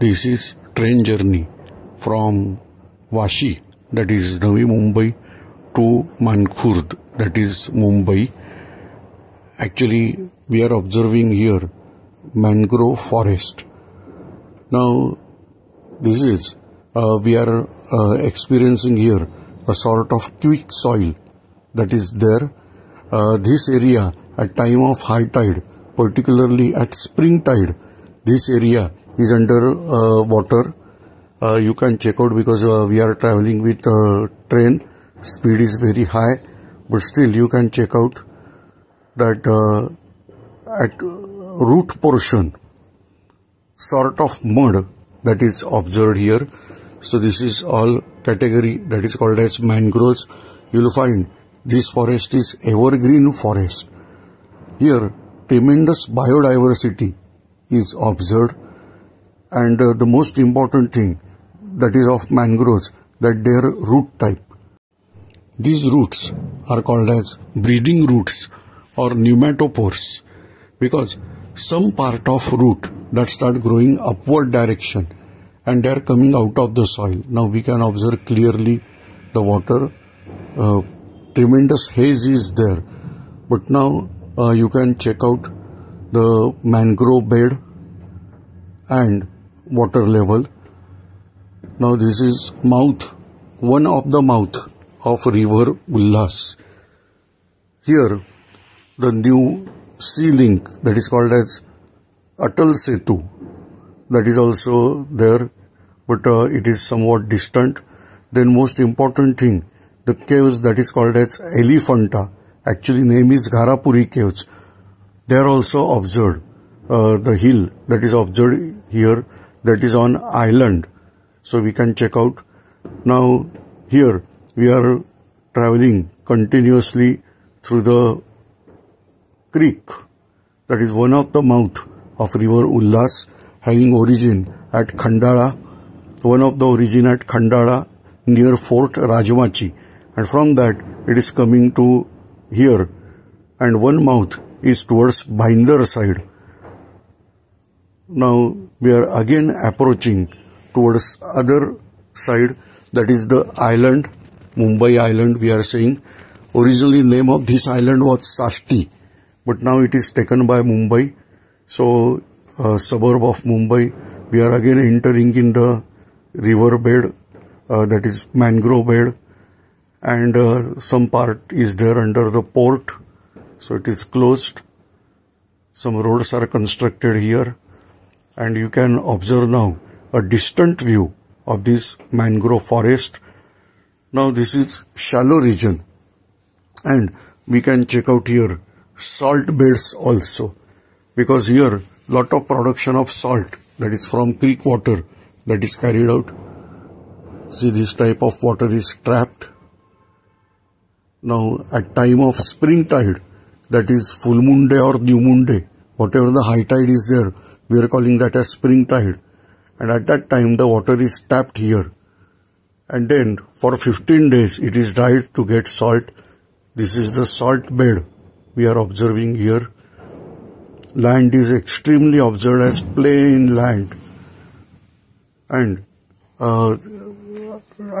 This is train journey from Vashi, that is Navi Mumbai, to Mankhurd, that is Mumbai. Actually, we are observing here mangrove forest. Now, this is, uh, we are uh, experiencing here a sort of quick soil that is there. Uh, this area at time of high tide, particularly at spring tide, this area is under uh, water. Uh, you can check out because uh, we are traveling with train. Speed is very high, but still you can check out that at root portion, sort of mud that is observed here. So this is all category that is called as mangroves. You will find this forest is evergreen forest. Here tremendous biodiversity is observed and uh, the most important thing that is of mangroves that their root type. These roots are called as breathing roots or pneumatophores because some part of root that start growing upward direction and they are coming out of the soil. Now we can observe clearly the water. Uh, tremendous haze is there. But now uh, you can check out the mangrove bed and water level. Now this is mouth, one of the mouth of river Ulhas. Here the new sea link that is called as Atal Setu that is also there but uh, it is somewhat distant. Then most important thing the caves that is called as Elephanta actually name is Gharapuri caves. They are also observed. Uh, the hill that is observed here that is on island. So we can check out. Now here we are traveling continuously through the creek that is one of the mouth of river Ulhas having origin at Khandala, one of the origin at Khandala near Fort Rajmachi and from that it is coming to here and one mouth is towards Bhayandar side. Now we are again approaching towards other side that is the island Mumbai island we are saying. Originally name of this island was Sasti but now it is taken by Mumbai. So uh, suburb of Mumbai we are again entering in the river bed uh, that is mangrove bed and uh, some part is there under the port. So it is closed. Some roads are constructed here and you can observe now a distant view of this mangrove forest. Now this is shallow region and we can check out here salt beds also because here lot of production of salt that is from creek water that is carried out. See this type of water is trapped. Now at time of spring tide that is full moon day or new moon day whatever the high tide is there we are calling that as spring tide. And at that time, the water is tapped here. And then for 15 days, it is dried to get salt. This is the salt bed we are observing here. Land is extremely observed as plain land. And uh,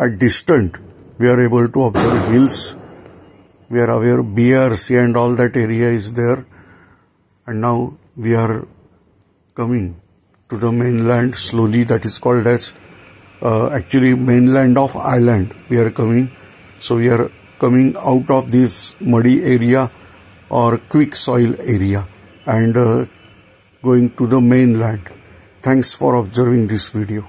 at distant, we are able to observe hills. We are aware BARC and all that area is there. And now we are coming to the mainland slowly that is called as uh, actually mainland of island we are coming. So we are coming out of this muddy area or quick soil area and uh, going to the mainland. Thanks for observing this video